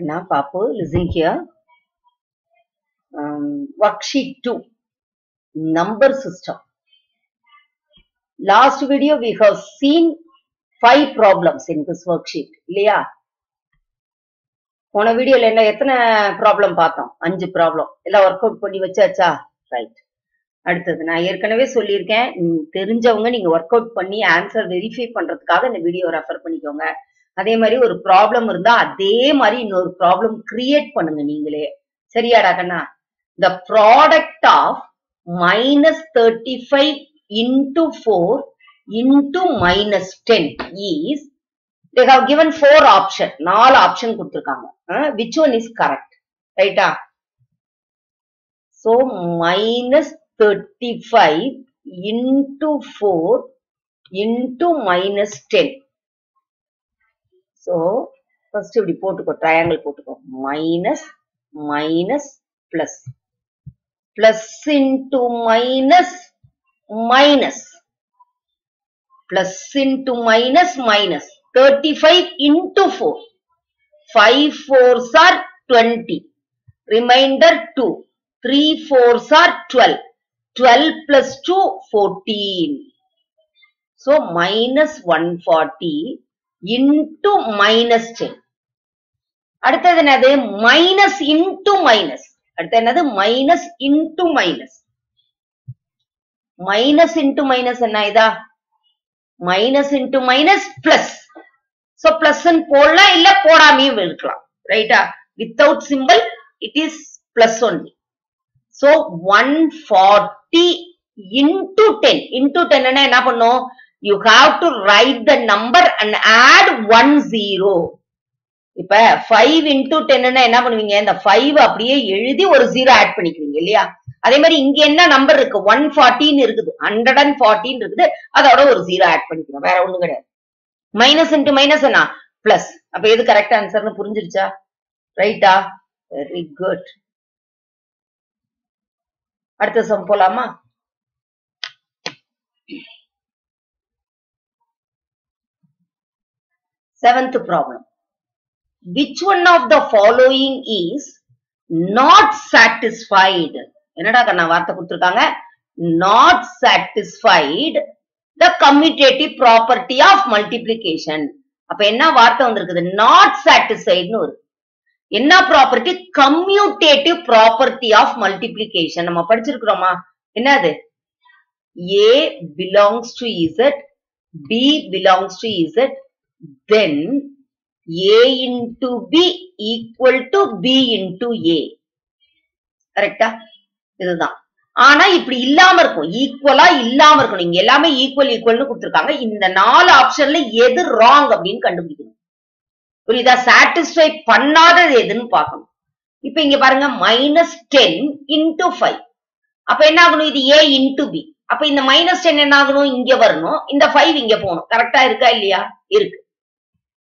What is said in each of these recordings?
Now, Papu, listen here. Um, worksheet 2, number system. Last video we have seen five problems in this worksheet. இல்லையா போன வீடியோல என்ன எத்தனை problem பார்த்தோம் அஞ்சு ப்ராப்ளம் எல்லாம் ஒர்க் அவுட் பண்ணி வச்சாச்சா ரைட் அடுத்தது நான் ஏற்கனவே சொல்லியிருக்கேன் தெரிஞ்சவங்க நீங்க ஒர்க் அவுட் பண்ணி ஆன்சர் வெரிஃபை பண்றதுக்காக இந்த வீடியோ ரெஃபர் பண்ணிக்கோங்க அதே மாதிரி ஒரு ப்ராப்ளம் இருந்தா அதே மாதிரி இன்னொரு ப்ராப்ளம் கிரியேட் பண்ணுங்க நீங்களே. சரியாடா கண்ணா? The product of minus thirty five into four into minus ten is they have given four option நாலு ஆப்ஷன் கொடுத்துருக்காங்க. விச் ஒன் இஸ் கரெக்ட் ரைட்டா so minus thirty five into four into minus ten so first இப்படி போட்டுக்கோ triangle போட்டுக்கோ minus minus plus plus into minus minus plus into minus minus 35 into 4 5 fours are 20 remainder 2 3 fours are 12 12 plus 2 14 so minus 140 into minus ten அடுத்தது என்னது? Minus into minus அடுத்து என்னது? Minus into minus minus into minus என்ன இதா? Minus into minus plus so plus போடலாம் இல்ல போடாமையும் இருக்கலாம் ரைட்டா without symbol it is plus only so one forty into ten into ten என்ன பண்ணும்? You have to write the number and add one zero இப்ப ஃபைவ் இன்டூ டென்னு என்ன பண்ணுவீங்க? இந்த ஃபைவ் அப்படியே எழுதி ஒரு ஜீரோ ஆட் பண்ணிக்குவீங்க இல்லையா? அதே மாதிரி இங்க என்ன நம்பர் இருக்கு? ஒன் ஃபார்ட்டின்னு இருக்குது. ஹண்ட்ரட் அண்ட் ஃபார்ட்டின்னு இருக்குது. அதோட ஒரு ஜீரோ ஆட் பண்ணிக்கிறோம். வேற ஒண்ணும் கிடையாது. மைனஸ் இன்ட்டு மைனஸ் என்ன பிளஸ் அப்ப எது கரெக்ட் ஆன்சர்னு புரிஞ்சிருச்சா? ரைட்டா வெரி குட் அடுத்த சம் போலாமா? Seventh problem which one of the following is not satisfied? என்னடா கண்ணா வார்த்தை கொடுத்துருக்காங்க? Not satisfied the commutative property of multiplication. அப்ப என்ன வார்த்தை வந்திருக்குது? Not satisfied ஒரு. என்ன property commutative property of multiplication நம்ம படிச்சிருக்கிறோமா? என்னது? A belongs to Z B belongs to Z then A into B equal to B into A. கரெக்டா இதுதான். ஆனா இப்படி இல்லாம இருக்கும். ஈக்குவலா இல்லாம இருக்கும் நீங்க எல்லாமே ஈக்குவல் ஈக்குவல்னு கொடுத்துருக்காங்க. இந்த நாலு ஆப்ஷன்ல எது ராங் அப்படின்னு கண்டுபிடிக்கணும். புரியுதா? சாட்டிஸ்ஃபை பண்ணாதது எதுன்னு பார்க்கணும். இப்ப இங்க பாருங்க மைனஸ் டென் இன்டு ஃபைவ் அப்ப என்ன ஆகணும்? இது ஏ இன்டு பி அப்ப இந்த மைனஸ் டென் என்ன ஆகணும்? இங்க வரணும். இந்த ஃபைவ் இங்க போகணும். கரெக்டா இருக்கா இல்லையா? இருக்கு.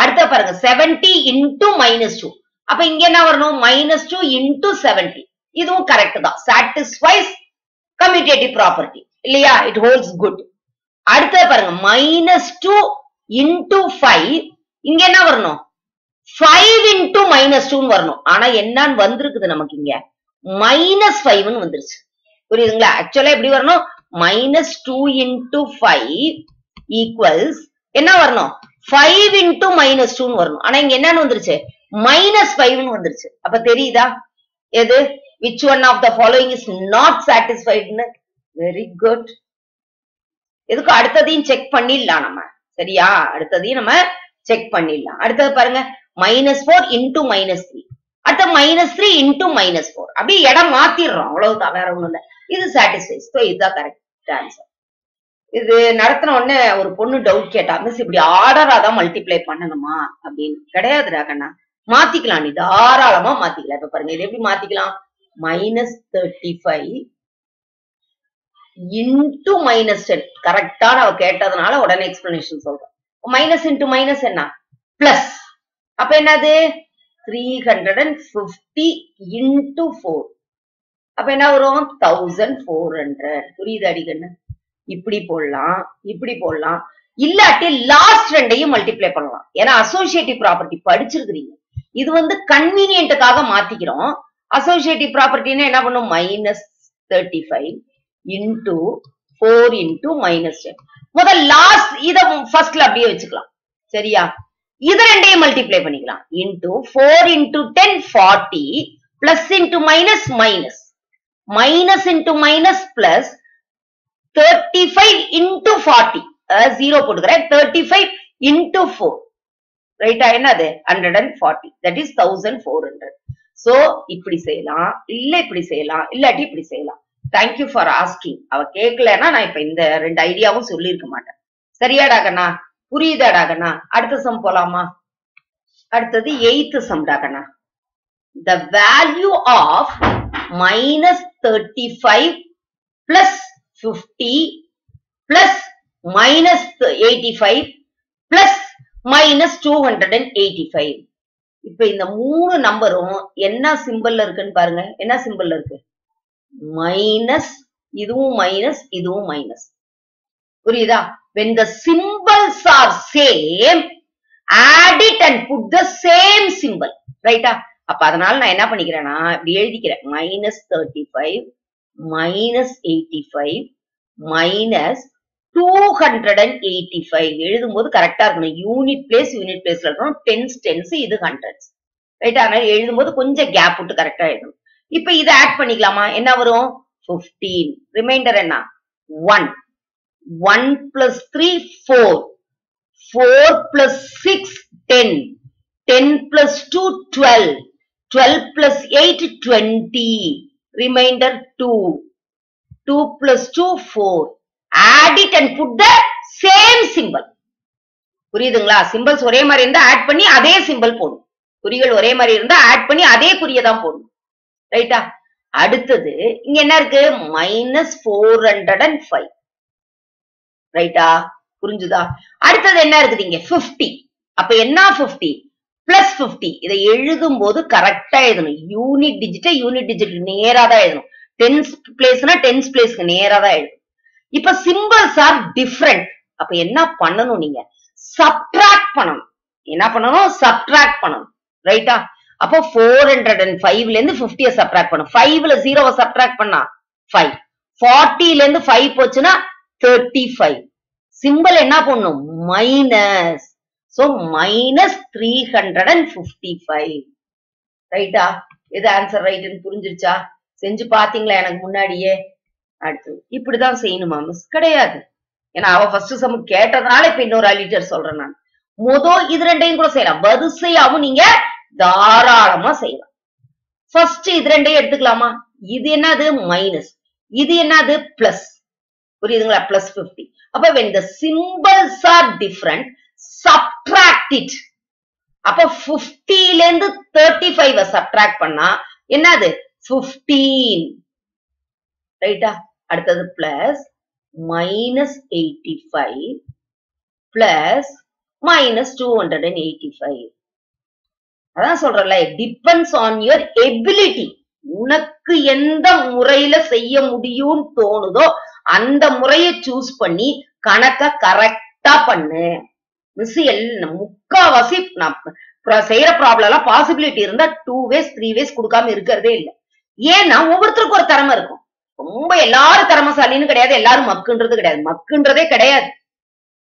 அடுத்த பாருங்க செவன்டி இன்டூ மைனஸ் டூ அப்ப இங்க என்ன வரணும்? மைனஸ் டூ இன்டூ செவன்டி இதுவும் கரெக்ட் தான். சாட்டிஸ்ஃபைஸ் கம்யூட்டேட்டிவ் ப்ராப்பர்ட்டி இல்லையா? இட் ஹோல்ஸ் குட் அடுத்தது பாருங்க மைனஸ் டூ இன்டூ ஃபைவ் இங்க என்ன வரணும்? ஃபைவ் இன்டூ மைனஸ் டூன்னு வரணும். ஆனா என்னன்னு வந்திருக்குது நமக்கு இங்க. மைனஸ் ஃபைவ்னு வந்துருச்சு. புரியுதுங்களா? ஆக்சுவலா எப்படி வரணும்? Minus two into five equals என்ன வரணும்? ஃபைவ் இன்டூ மைனஸ் டூன்னு வரணும். ஆனா இங்க என்னன்னு வந்துருச்சு? மைனஸ் ஃபைவ்னு வந்துருச்சு. அப்ப தெரியுதா? எது? Which one of the following is not சாட்டிஸ்ஃபைட்னு very good எதுக்கு? அடுத்ததையும் செக் பண்ணிடலாம் நம்ம. சரியா? அடுத்ததையும் நம்ம செக் பண்ணிடலாம். அடுத்தது பாருங்க. Minus four into minus three அடுத்த minus three into minus four அப்படியே இடம் மாத்திடுறோம். அவ்வளவுதான். வேற ஒண்ணும் இல்லை. இது சாட்டிஸ்ஃபைஸ் ஸோ இதுதான் கரெக்ட் ஆன்சர் இது நடத்தின உடனே ஒரு பொண்ணு டவுட் கேட்டா மிஸ் இப்படி ஆர்டரா தான் மல்டிப்ளை பண்ணணுமா? அப்படின்னு. கிடையாதுடா கண்ணா மாத்திக்கலாம். நீ தாராளமா மாத்திக்கலாம். இப்ப பாருங்க இது எப்படி மாத்திக்கலாம்? Minus thirty five into minus ten கரெக்டா நான் கேட்டதுனால உடனே எக்ஸ்பிளனேஷன் சொல்றேன் மைனஸ் இன்டு மைனஸ் என்ன? பிளஸ் அப்ப என்னது? Three hundred and fifty into four அப்ப என்ன வரும்? தௌசண்ட் ஃபோர் ஹண்ட்ரட் புரியுது அடிக்கண்ணு இப்படி போடலாம் இப்படி போடலாம். இல்லாட்டி லாஸ்ட் ரெண்டையும் மல்டிப்ளை பண்ணலாம். ஏன்னா அசோசியேட்டிவ் ப்ராப்பர்ட்டி படிச்சிருக்கிறீங்க. இது வந்து கன்வீனியன்ட்டுக்காக மாத்திக்கிறோம். அசோசியேட்டிவ் ப்ராப்பர்ட்டின்னா என்ன பண்ணும்? Minus thirty five into four into minus ten முதல் லாஸ்ட் இத ஃபர்ஸ்ட்ல அப்படியே வச்சுக்கலாம். சரியா? இது ரெண்டையும் மல்டிப்ளை பண்ணிக்கலாம். Into four into ten forty plus into minus minus minus into minus plus thirty five into forty zero போட்டுக்கிறேன். தேர்ட்டி ஃபைவ் இன்டூ ஃபோர் ரைட்டா என்னது? Hundred and forty that is thousand four hundred so இப்படி செய்யலாம். இல்ல இப்படி செய்யலாம். இல்லாட்டி இப்படி செய்யலாம். தேங்க்யூ ஃபார் ஆஸ்கிங் அவ கேட்கலன்னா நான் இப்ப இந்த ரெண்டு ஐடியாவும் சொல்லியிருக்க மாட்டேன். சரியாடா கண்ணா? புரியுதாடா கண்ணா? அடுத்த சம் போலாமா? அடுத்தது எயித்து சம்டா கண்ணா? The value of minus thirty five plus fifty plus minus eighty five plus minus two hundred and eighty five இப்ப இந்த மூணு நம்பரும் என்ன சிம்பிள்ல இருக்குன்னு பாருங்க. என்ன சிம்பிள்ல இருக்கு? மைனஸ் இதுவும் மைனஸ் இதுவும் மைனஸ் புரியுதா? When the symbols are same add it and put the same symbol. ரைட்டா அப்ப அதனால நான் என்ன பண்ணிக்கிறேன்னா இப்படி எழுதிக்கிறேன். Minus thirty five minus eighty five minus two hundred and eighty five எழுதும்போது கரெக்டா இருக்கணும் யூனிட் பிளேஸ் யூனிட் பிளேஸ்ல இருக்கணும். டென்ஸ் டென்ஸ் இது ஹண்ட்ரட்ஸ் ரைட்டா அதனால எழுதும்போது கொஞ்சம் கேப் விட்டு கரெக்டா எழுதணும். இப்ப இதை ஆட் பண்ணிக்கலாமா? என்ன வரும்? பிப்டீன் ரிமைண்டர் என்ன? One one plus three four four plus six ten ten plus two twelve twelve plus eight twenty remainder two two plus two four Add it and put the same symbol. புரியுதுங்களா? Symbols ஒரே மாதிரி இருந்தா add பண்ணி அதே simple போடணும் குறிகள் ஒரே மாதிரி இருந்தா ஆட் பண்ணி அதே குறியை தான் போடணும் ரைட்டா அடுத்தது இங்க என்ன இருக்கு? Minus four hundred and five ரைட்டா புரிஞ்சுதா? அடுத்தது என்ன இருக்குது இங்க? பிப்டி அப்ப என்ன பிப்டி பிளஸ் பிப்டி இதை எழுதும் போது கரெக்டா எழுதணும். யூனிட் டிஜிட்ட யூனிட் டிஜிட் நேரா தான் எழுதணும். டென்ஸ் பிளேஸ்னா டென்ஸ் பிளேஸ்க்கு நேரா தான் எழுதணும். இப்ப சிம்பிள்ஸ் ஆர் டிஃப்ரெண்ட் அப்ப என்ன பண்ணணும் நீங்க? சப்ட்ராக்ட் பண்ணணும். என்ன பண்ணணும்? சப்ட்ராக்ட் பண்ணணும். ரைட்டா அப்போ ஃபோர் ஹண்ட்ரட் அண்ட் ஃபைவ்ல இருந்து பிப்டிய சப்ட்ராக்ட் பண்ணும் ஃபைவ்ல ஜீரோவை சப்ட்ராக்ட் பண்ணா ஃபைவ் ஃபார்ட்டில இருந்து ஃபைவ் போச்சுன்னா தேர்ட்டி ஃபைவ் சிம்பிள் என்ன பண்ணும் minus so minus three hundred and fifty five ரைட்டா எது ஆன்சர் ரைட்னு புரிஞ்சிருச்சா? செஞ்சு பாத்தீங்களா எனக்கு முன்னாடியே? அடுத்து இப்படிதான் செய்யணுமா மிஸ் கிடையாது. ஏன்னா அவ ஃபர்ஸ்ட் சம் கேட்டதுனால இப்ப இன்னொரு அலிட்டர் சொல்றேன் நான். மொத இது ரெண்டையும் கூட செய்யலாம். வரிசையாவும் நீங்க தாராளமா செய்யலாம். ஃபர்ஸ்ட் இது ரெண்டையும் எடுத்துக்கலாமா? இது என்னது? மைனஸ் இது என்னது? பிளஸ் புரியுதுங்களா? பிளஸ் பிப்டி அப்ப when the symbols are different subtract அப்ப பிப்டில இருந்து தேர்ட்டி ஃபைவ் சப்ட்ராக்ட் பண்ணா என்னது? 15 ரைட்டா அடுத்தது plus minus eighty five plus minus two hundred and eighty five அதான் சொல்றல டிபெண்ட்ஸ் ஆன் யுவர் எபிலிட்டி உனக்கு எந்த முறையில செய்ய முடியும்னு தோணுதோ அந்த முறையை சூஸ் பண்ணி கணக்க கரெக்டா பண்ணு. மிஸ் எல்லாம் முக்காவாசி நான் செய்யற ப்ராப்ளம் எல்லாம் பாசிபிலிட்டி இருந்தா டூ வேஸ் த்ரீ வேஸ் கொடுக்காம இருக்கிறதே இல்ல. ஏன்னா ஒவ்வொருத்தருக்கும் ஒரு திறமை இருக்கும். ரொம்ப எல்லாரும் திறமைசாலின்னு கிடையாது எல்லாரும் மக்குன்றது கிடையாது. மக்குன்றதே கிடையாது.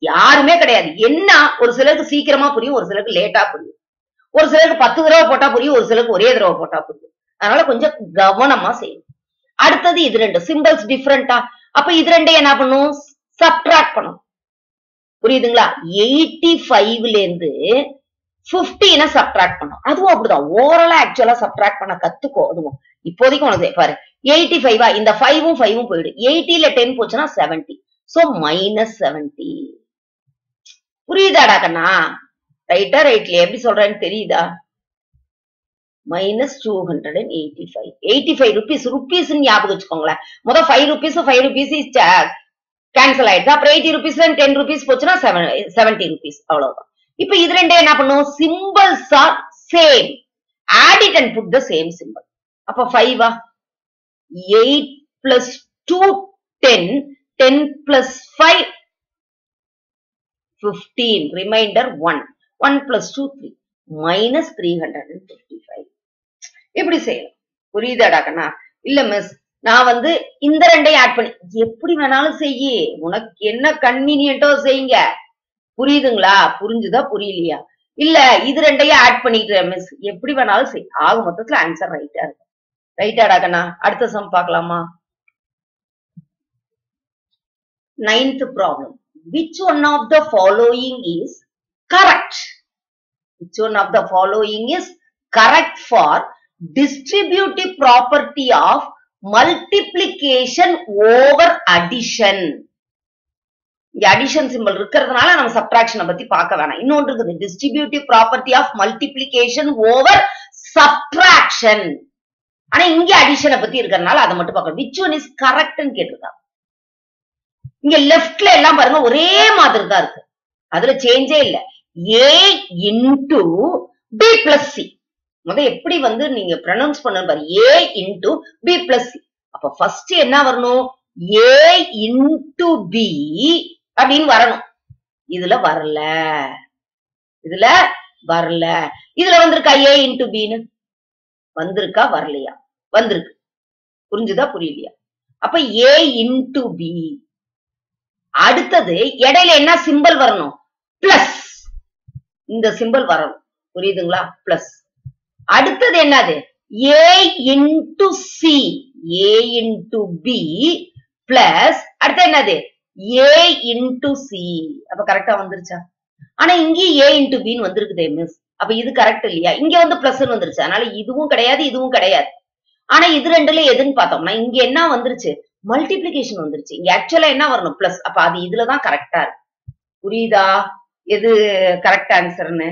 யாருமே கிடையாது. என்ன ஒரு சிலருக்கு சீக்கிரமா புரியும் ஒரு சிலருக்கு லேட்டா புரியும். ஒரு சிலருக்கு பத்து தடவை போட்டா புரியும் ஒரு சிலருக்கு ஒரே தடவை போட்டா புரியும். அதனால கொஞ்சம் கவனமா செய்யணும். அடுத்தது இது ரெண்டு. சிம்பிள்ஸ் டிஃப்ரெண்டா அப்ப இது ரெண்டே என்ன பண்ணும்? சப்ட்ராக்ட் பண்ணும் புரியுதுங்களா? எயிட்டி ஃபைவ்ல இருந்து பிப்டீன சப்ட்ராக்ட் பண்ணும். அதுவும் அப்படிதான். ஓரலா ஆக்சுவலா சப்ட்ராக்ட் பண்ண கத்துக்கோ. அதுவும் இப்போதைக்கு உனக்கு பாரு. எயிட்டி ஃபைவா இந்த ஃபைவும் ஃபைவும் போயிடும் எயிட்டில டென் போச்சுன்னா செவன்டி சோ மைனஸ் செவன்டி புரியுதாடா கண்ணா? ரைட்டா ரைட்ல எப்படி சொல்றேன்னு தெரியுதா? Minus two hundred and eighty five eighty five rupees rupees ஞாபகம் வச்சுக்கோங்களேன். முதல் five rupees five rupees cancel ஆயிடுது. அப்புறம் எயிட்டி ருபீஸ்ல டென் ருபீஸ் போச்சுன்னா செவன் செவன்டி ருபீஸ் அவ்வளவுதான். இப்ப இது ரெண்டே என்ன பண்ணும்? Symbols are same add it and put the same symbol அப்ப ஃபைவா eight plus two ten ten plus five fifteen remainder one one plus two three minus three hundred and fifty five இப்படி செய்யலாம்? புரியுதாடா கண்ணா இல்ல மிஸ் நான் வந்து இந்த ரெண்டையும் add பண்ணி எப்படி வேணாலும் செய்யி. உனக்கு என்ன கன்வீனியன்ட்டோ செய்யுங்க. புரியுதுங்களா? புரிஞ்சுதா புரியலையா? இல்ல இது ரெண்டையும் ஆட் பண்ணிக்கிறேன் மிஸ் எப்படி வேணாலும் செய். ஆக மொத்தத்துல ஆன்சர் ரைட்டா இருக்கும் ரைட்டாடா கண்ணா அடுத்த சம் பார்க்கலாமா? Ninth problem which one of the following is correct which one of the following is correct for distributive property of multiplication over addition இங்க அடிஷன் சிம்பிள் இருக்கிறதுனால நம்ம சப்ட்ராக்ஷனை பத்தி பார்க்க வேணாம். இன்னொன்று இருக்குது distributive property of multiplication over subtraction ஆனா இங்க அடிஷனை பத்தி இருக்கிறதுனால அதை மட்டும் பார்க்கணும். விச் ஒன் இஸ் கரெக்ட்னு கேட்டிருக்காங்க. இங்க லெஃப்ட்ல எல்லாம் பாருங்க ஒரே மாதிரி தான் இருக்கு. அதுல சேஞ்சே இல்ல. A into B plus C முத எப்படி வந்து நீங்க ப்ரனவுன்ஸ் பண்ண பாரு? A into B plus C அப்ப ஃபர்ஸ்ட் என்ன வரணும்? ஏ இன்டு பி அப்படின்னு வரணும். இதுல வரல. இதுல வரல. இதுல வந்திருக்கா ஏ இன்டு பின்னு வந்திருக்கா? வரலையா? வந்திருக்கு. புரிஞ்சுதா? புரியலையா? அப்ப ஏ இன்டு பி அடுத்தது இடையில என்ன சிம்பல் வரணும்? பிளஸ் இந்த சிம்பல் வரணும். புரியுதுங்களா? பிளஸ் அடுத்தது என்னது? A into C A into B plus அடுத்து என்னது? ஏ இன்டு சி அப்ப கரெக்டா வந்துருச்சா? ஆனா இங்கேயும் ஏ இன்டு பின்னு வந்திருக்குதே மிஸ் அப்ப இது கரெக்ட் இல்லையா? இங்க வந்து பிளஸ் வந்துருச்சு. அதனால இதுவும் கிடையாது இதுவும் கிடையாது. ஆனா இது ரெண்டுல எதுன்னு பார்த்தோம்னா இங்க என்ன வந்துருச்சு? மல்டிபிளிகேஷன் வந்துருச்சு. இங்க ஆக்சுவலா என்ன வரணும்? பிளஸ் அப்ப அது இதுலதான் கரெக்டா இருக்கு. புரியுதா? எது கரெக்ட் ஆன்சர்னு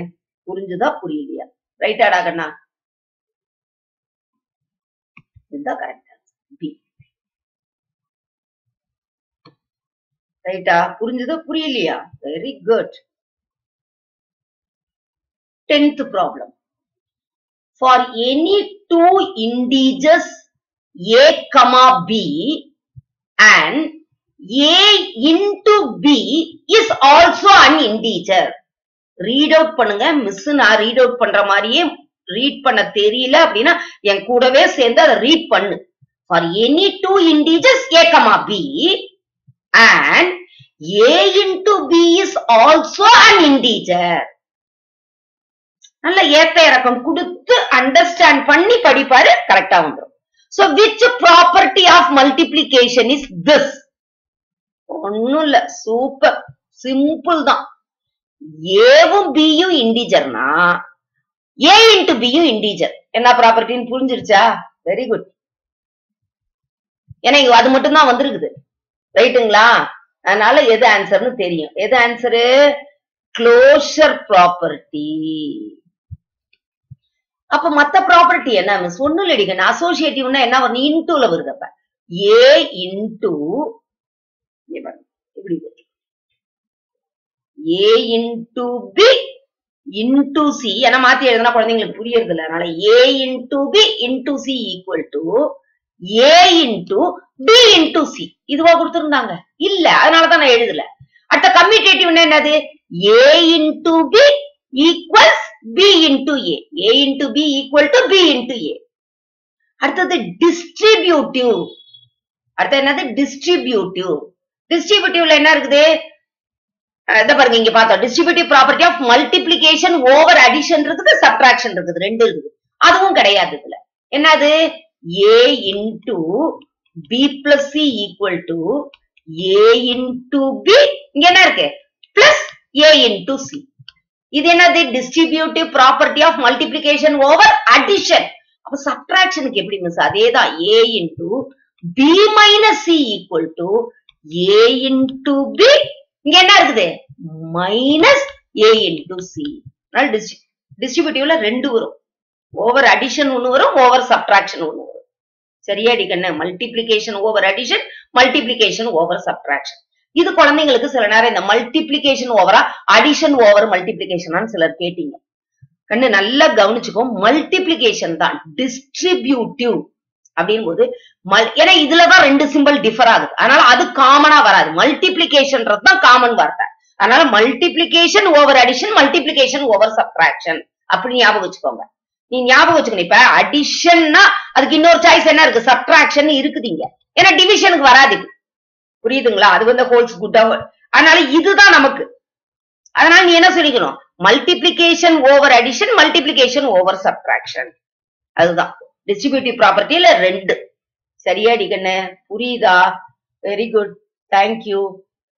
புரிஞ்சுதா? புரியலையா? ரைட்டாடா கண்ணா. இதுதான் கரெக்ட் பி ரைட்டா புரிஞ்சதோ? புரியலையா? Very good tenth problem for any two integers A comma B and A into B is also an integer read out பண்ணுங்க. மிஸ் நான் ரீட் அவுட் பண்ற மாதிரியே ரீட் பண்ண தெரியல அப்படின்னா என் கூடவே சேர்ந்து அதை ரீட் பண்ணு. For any two integers A B and A into B is also an integer நல்ல ஏத்த இறக்கம் கொடுத்து அண்டர்ஸ்டாண்ட் பண்ணி படிப்பாரு கரெக்டா வந்துடும் so which property of multiplication is this ஒண்ணும் இல்ல சூப்பர் சிம்பிள் தான். ஏவும் பியும் இண்டீஜர்னா ஏ இன்டு பியும் இண்டீஜர் என்ன ப்ராப்பர்ட்டின்னு புரிஞ்சிருச்சா? வெரி குட் ஏன்னா அது மட்டும் தான் வந்திருக்குது. ரைட்டுங்களா அதனால எது ஆன்சர்னு தெரியும். எது ஆன்சரு க்ளோஷர் ப்ராப்பர்ட்டி அப்ப மத்த ப்ராப்பர்ட்டி என்ன மிஸ் ஒண்ணும் இல்லடிங்க அசோசியேட்டிவ்னா என்ன வரும்? இன்டூல வருது அப்ப. A into A into B into C ஏன்னா மாத்தி எழுதுனா குழந்தைங்களுக்கு புரியறது இல்லை அதனால A into B into C equal to A into B into C இதுவா கொடுத்திருந்தாங்க. இல்ல அதனாலதான் நான் எழுதல. அடுத்த கம்யூட்டேட்டிவ்னா என்னது? A into B equals B into A A into B equal to B into A அடுத்தது டிஸ்ட்ரிபியூட்டிவ் அடுத்து என்னது? டிஸ்ட்ரிபியூட்டிவ் டிஸ்ட்ரிபியூட்டிவ்ல என்ன இருக்குது? இதை பாருங்க இங்க பார்த்தோம். Distributive property of multiplication over addition இருக்குது சப்ட்ராக்ஷன் இருக்குது ரெண்டு இருக்குது. அதுவும் கிடையாது இதுல. என்னது? A into B plus C equal to A into B இங்க என்ன இருக்கு? பிளஸ் ஏ இன்டு சி இது என்னது? Distributive property of multiplication over addition அப்ப சப்ட்ராக்ஷனுக்கு எப்படி மிஸ் அதேதான். A into B minus C equal to A into B இங்க என்ன இருக்குது? மைனஸ் ஏ இன்டு சி டிஸ்ட்ரிபியூட்டிவ்ல ரெண்டு வரும். ஓவர் அடிஷன் ஒண்ணு வரும் ஓவர் சப்ட்ராக்ஷன் ஒண்ணு வரும். சரியா அடிக்கண்ண multiplication over addition multiplication over subtraction இது குழந்தைங்களுக்கு சில நேரம் இந்த மல்டிபிளிகேஷன் ஓவரா அடிஷன் ஓவர் மல்டிபிளிகேஷன் சிலர் கேட்டீங்க. கண்ணு நல்லா கவனிச்சுக்கோ மல்டிபிளிகேஷன் தான் டிஸ்ட்ரிபியூட்டிவ் அப்படின் போது ஏன்னா இதுலதான் ரெண்டு சிம்பிள் டிஃபர் ஆகுது. அதனால அது காமனா வராது. மல்டிபிளிகேஷன்றது தான் காமன் வார்த்தை. அதனால multiplication over addition multiplication over subtraction அப்படின்னு ஞாபகம் வச்சுக்கோங்க. நீ ஞாபகம் வச்சுக்கணும். இப்ப அடிஷன்னா அதுக்கு இன்னொரு சாய்ஸ் என்ன இருக்கு? சப்ட்ராக்ஷன் இருக்குதுங்க ஏன்னா டிவிஷனுக்கு வராது புரியுதுங்களா? அது வந்து ஹோல்ஸ் குட்டா அதனால இதுதான் நமக்கு. அதனால நீ என்ன சொல்லிக்கணும்? Multiplication over addition multiplication over subtraction அதுதான். டிஸ்ட்ரிபியூட்டிவ் ப்ராப்பர்ட்டியில ரெண்டு. சரியா டிகண்ணு புரியுதா? Very good thank you